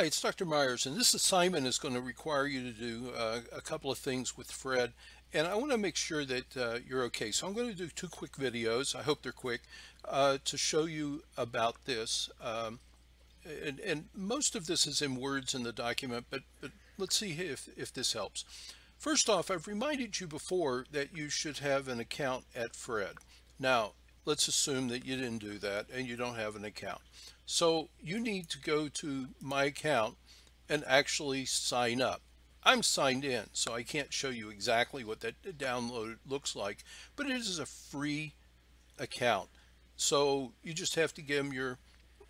Hi, it's Dr. Myers, and this assignment is going to require you to do uh, a couple of things with Fred, and I want to make sure that uh, you're okay. So I'm going to do two quick videos, I hope they're quick, uh, to show you about this. Um, and, and, most of this is in words in the document, but, but let's see if, if this helps. First off, I've reminded you before that you should have an account at Fred. Now, let's assume that you didn't do that and you don't have an account. So you need to go to my account and actually sign up. I'm signed in, so I can't show you exactly what that download looks like, but it is a free account. So you just have to give them your,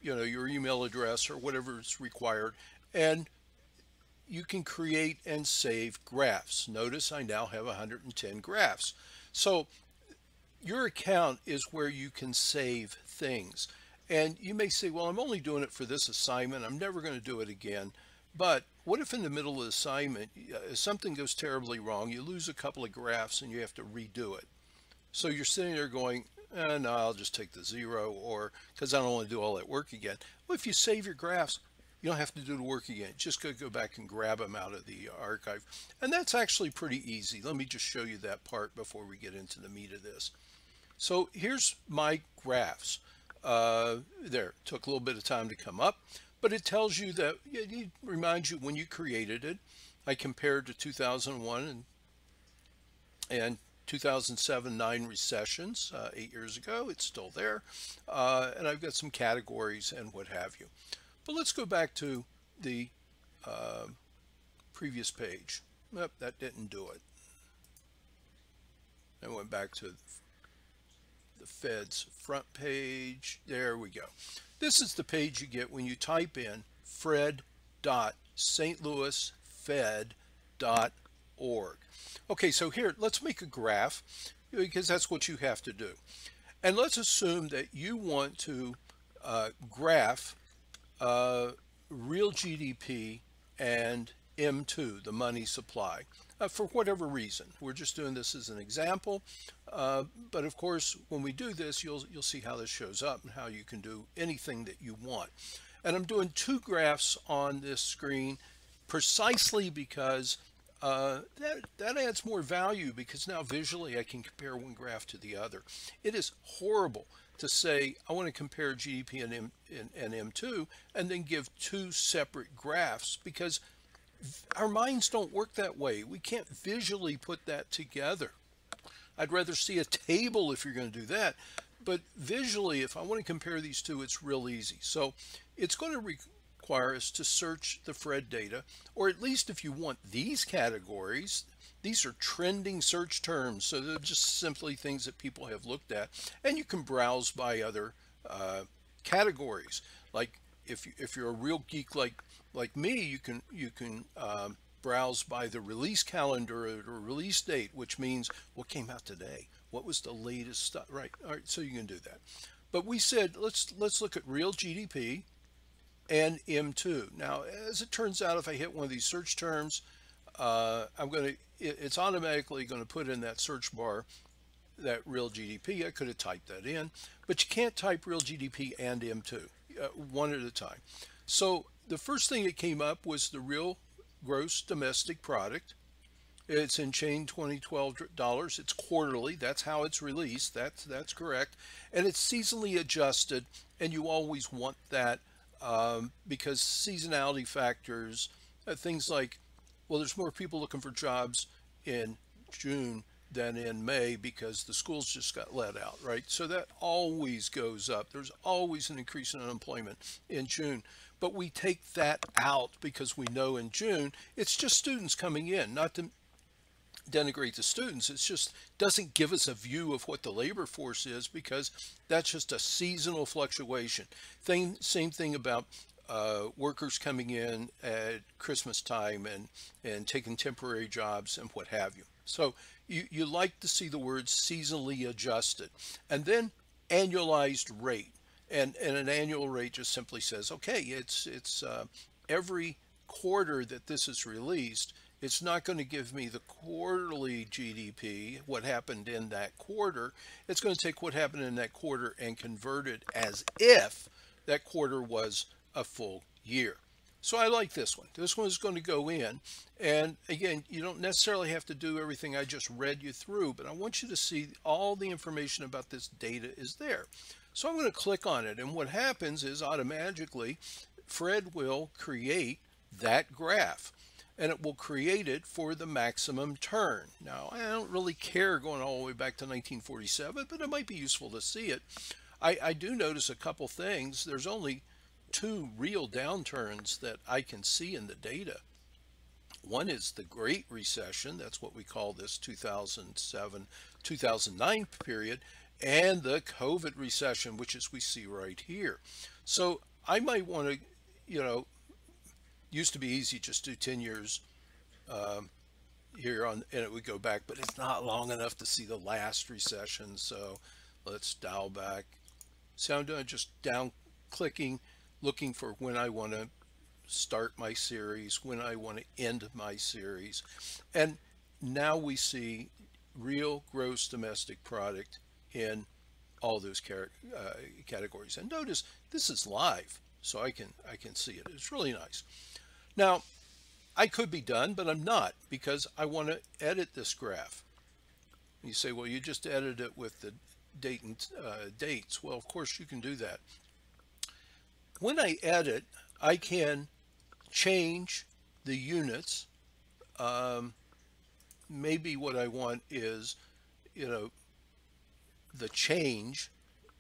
you know, your email address or whatever is required, and you can create and save graphs. Notice I now have 110 graphs. So your account is where you can save things. And you may say, well, I'm only doing it for this assignment. I'm never going to do it again. But what if in the middle of the assignment, uh, something goes terribly wrong, you lose a couple of graphs and you have to redo it. So you're sitting there going, eh, no, I'll just take the zero or because I don't want to do all that work again. Well, if you save your graphs, you don't have to do the work again. Just go, go back and grab them out of the archive. And that's actually pretty easy. Let me just show you that part before we get into the meat of this. So here's my graphs. Uh, there took a little bit of time to come up but it tells you that it reminds you when you created it. I compared to 2001 and and 2007 nine recessions uh, eight years ago. It's still there uh, and I've got some categories and what have you. But let's go back to the uh, previous page. Nope, that didn't do it. I went back to the Fed's front page. There we go. This is the page you get when you type in fred.stlouisfed.org. Okay, so here, let's make a graph because that's what you have to do. And let's assume that you want to uh, graph uh, real GDP and M2, the money supply uh, for whatever reason. We're just doing this as an example. Uh, but of course, when we do this, you'll, you'll see how this shows up and how you can do anything that you want. And I'm doing two graphs on this screen precisely because uh, that, that adds more value because now visually I can compare one graph to the other. It is horrible to say I want to compare GDP and, M, and, and M2 and then give two separate graphs because our minds don't work that way. We can't visually put that together. I'd rather see a table if you're going to do that. But visually, if I want to compare these two, it's real easy. So it's going to require us to search the Fred data, or at least if you want these categories, these are trending search terms. So they're just simply things that people have looked at. And you can browse by other uh, categories. Like if, if you're a real geek like like me, you can you can um, browse by the release calendar or release date, which means what came out today. What was the latest stuff? Right. All right. So you can do that. But we said let's let's look at real GDP and M2. Now, as it turns out, if I hit one of these search terms, uh, I'm going to it's automatically going to put in that search bar that real GDP. I could have typed that in, but you can't type real GDP and M2 uh, one at a time. So the first thing that came up was the real gross domestic product. It's in chain 2012 dollars. It's quarterly. That's how it's released. That's that's correct. And it's seasonally adjusted. And you always want that um, because seasonality factors, uh, things like, well, there's more people looking for jobs in June than in May because the schools just got let out, right? So that always goes up. There's always an increase in unemployment in June but we take that out because we know in June it's just students coming in, not to denigrate the students. It's just doesn't give us a view of what the labor force is because that's just a seasonal fluctuation. Thing, same thing about uh, workers coming in at Christmas time and, and taking temporary jobs and what have you. So you, you like to see the words seasonally adjusted and then annualized rate and and an annual rate just simply says okay it's it's uh, every quarter that this is released it's not going to give me the quarterly GDP what happened in that quarter it's going to take what happened in that quarter and convert it as if that quarter was a full year So I like this one. This one is going to go in. And again, you don't necessarily have to do everything I just read you through, but I want you to see all the information about this data is there. So I'm going to click on it. And what happens is automatically, Fred will create that graph and it will create it for the maximum turn. Now, I don't really care going all the way back to 1947, but it might be useful to see it. I, I do notice a couple things. There's only two real downturns that I can see in the data. One is the Great Recession, that's what we call this 2007 2009 period, and the COVID recession, which is we see right here. So I might want to, you know, used to be easy just do 10 years um, here on and it would go back but it's not long enough to see the last recession so let's dial back so I'm doing just down clicking looking for when I want to start my series when I want to end my series and now we see real gross domestic product in all those uh, categories and notice this is live so I can I can see it it's really nice now, I could be done, but I'm not because I want to edit this graph. You say, well, you just edited it with the date and uh, dates. Well, of course you can do that. When I edit, I can change the units. Um, maybe what I want is, you know, the change,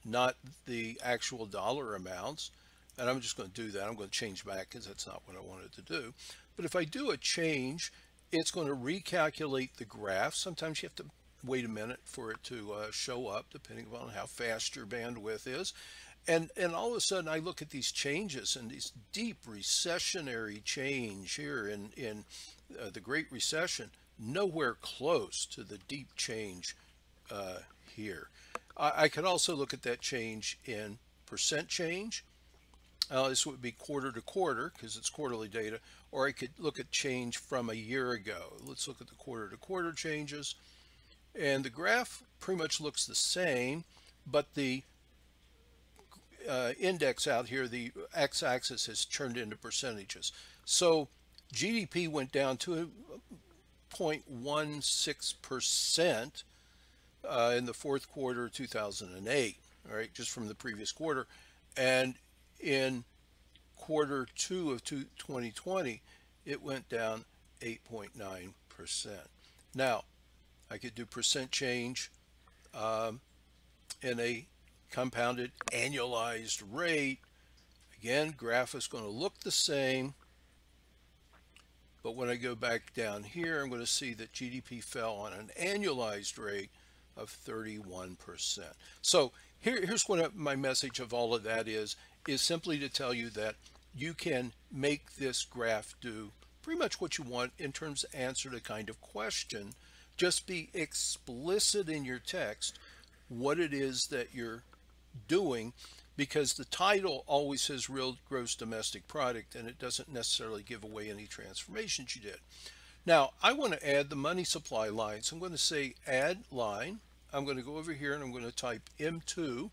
not the actual dollar amounts and I'm just going to do that. I'm going to change back because that's not what I wanted to do. But if I do a change, it's going to recalculate the graph. Sometimes you have to wait a minute for it to uh, show up, depending upon how fast your bandwidth is. And, and all of a sudden I look at these changes and these deep recessionary change here in, in uh, the Great Recession, nowhere close to the deep change uh, here. I, I could also look at that change in percent change uh, this would be quarter to quarter because it's quarterly data, or I could look at change from a year ago. Let's look at the quarter to quarter changes. And the graph pretty much looks the same, but the uh, index out here, the x-axis has turned into percentages. So GDP went down to 0.16% uh, in the fourth quarter of 2008, all right, just from the previous quarter. And in quarter two of 2020, it went down 8.9%. Now, I could do percent change um, in a compounded annualized rate. Again, graph is going to look the same. But when I go back down here, I'm going to see that GDP fell on an annualized rate of 31%. So here, here's what my message of all of that is, is simply to tell you that you can make this graph do pretty much what you want in terms of answer to kind of question. Just be explicit in your text what it is that you're doing because the title always says real gross domestic product and it doesn't necessarily give away any transformations you did. Now I want to add the money supply line. So I'm going to say add line. I'm going to go over here and I'm going to type M2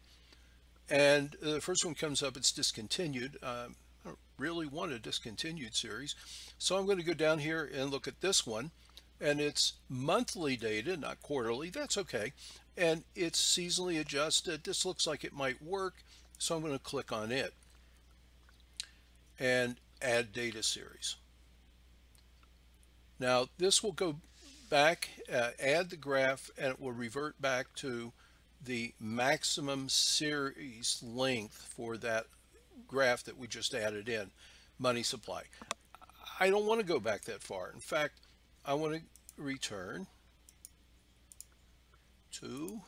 and the first one comes up, it's discontinued. Um, I don't really want a discontinued series. So I'm going to go down here and look at this one. And it's monthly data, not quarterly. That's okay. And it's seasonally adjusted. This looks like it might work. So I'm going to click on it and add data series. Now this will go back, uh, add the graph, and it will revert back to the maximum series length for that graph that we just added in, money supply. I don't want to go back that far. In fact, I want to return to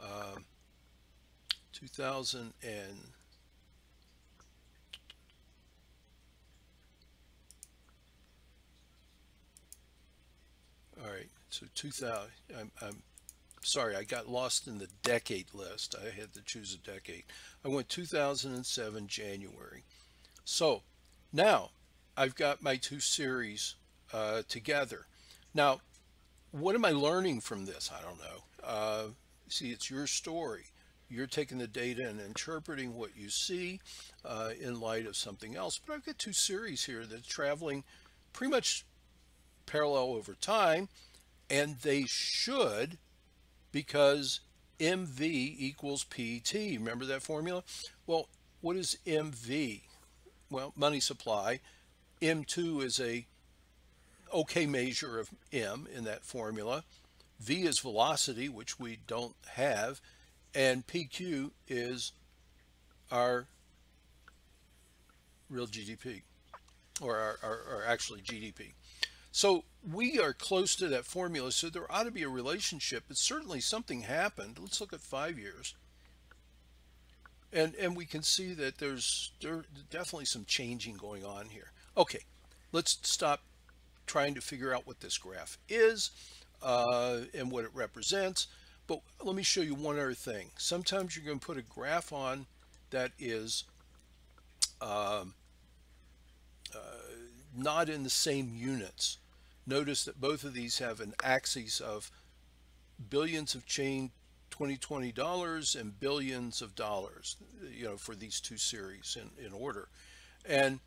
uh, 2000 and all right so 2000 I'm, I'm sorry, I got lost in the decade list. I had to choose a decade. I went 2007 January. So now I've got my two series uh, together. Now, what am I learning from this? I don't know. Uh, see, it's your story. you're taking the data and interpreting what you see uh, in light of something else. But I've got two series here that's traveling pretty much parallel over time, and they should because MV equals PT. Remember that formula? Well, what is MV? Well, money supply. M2 is a okay measure of M in that formula. V is velocity, which we don't have, and PQ is our real GDP, or our, our, our actually GDP. So we are close to that formula, so there ought to be a relationship, but certainly something happened. Let's look at five years. And, and we can see that there's there definitely some changing going on here. Okay, let's stop trying to figure out what this graph is uh, and what it represents. But let me show you one other thing. Sometimes you're going to put a graph on that is um, uh, not in the same units. Notice that both of these have an axis of billions of chain 2020 dollars and billions of dollars, you know, for these two series in, in order. And,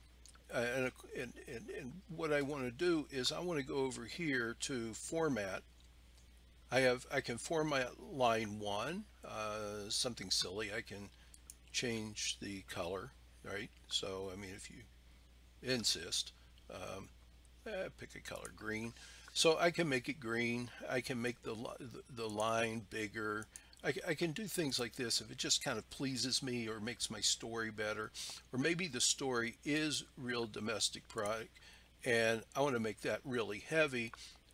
uh, and, and, and what I want to do is I want to go over here to format. I have, I can format line one, uh, something silly. I can change the color, right? So, I mean, if you insist, um, eh, pick a color green. So I can make it green. I can make the the line bigger. I, I can do things like this if it just kind of pleases me or makes my story better. Or maybe the story is real domestic product and I want to make that really heavy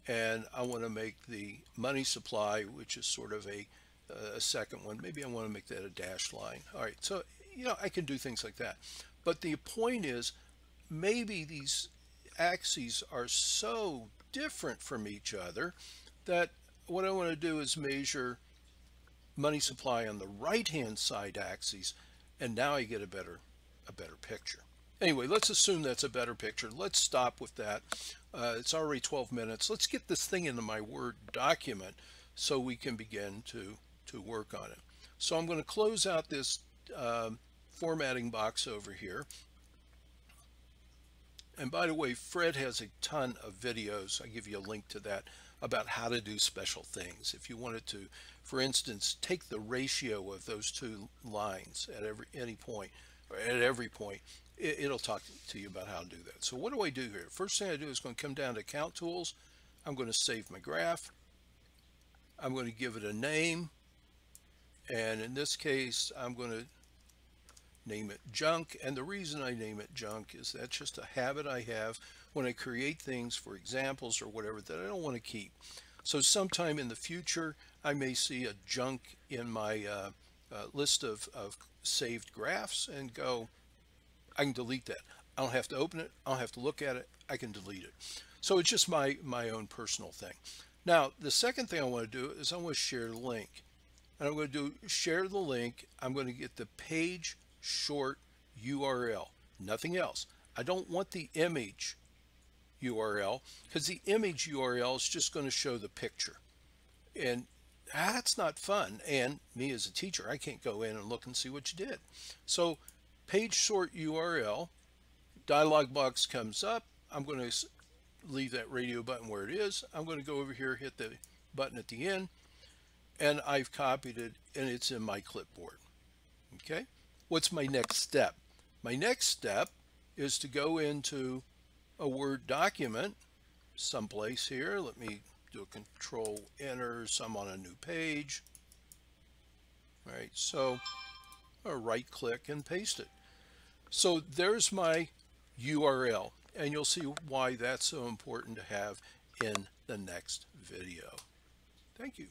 and I want to make the money supply which is sort of a a second one maybe I want to make that a dash line. All right so you know I can do things like that. But the point is maybe these axes are so different from each other that what I want to do is measure money supply on the right hand side axes and now I get a better a better picture. Anyway let's assume that's a better picture. Let's stop with that. Uh, it's already 12 minutes. Let's get this thing into my word document so we can begin to to work on it. So I'm going to close out this uh, formatting box over here and by the way, Fred has a ton of videos. I give you a link to that about how to do special things. If you wanted to, for instance, take the ratio of those two lines at every any point, or at every point, it, will talk to you about how to do that. So what do I do here? First thing I do is going to come down to Account Tools. I'm going to save my graph. I'm going to give it a name. And in this case, I'm going to name it junk. And the reason I name it junk is that's just a habit I have when I create things for examples or whatever that I don't want to keep. So sometime in the future, I may see a junk in my uh, uh, list of, of saved graphs and go, I can delete that. I don't have to open it. I don't have to look at it. I can delete it. So it's just my, my own personal thing. Now, the second thing I want to do is I want to share the link. And I'm going to do share the link. I'm going to get the page short URL, nothing else. I don't want the image URL because the image URL is just going to show the picture. And that's not fun. And me as a teacher, I can't go in and look and see what you did. So page short URL, dialog box comes up. I'm going to leave that radio button where it is. I'm going to go over here, hit the button at the end, and I've copied it and it's in my clipboard. Okay what's my next step? My next step is to go into a Word document someplace here. Let me do a control enter some on a new page. All right, so I'll right click and paste it. So there's my URL and you'll see why that's so important to have in the next video. Thank you.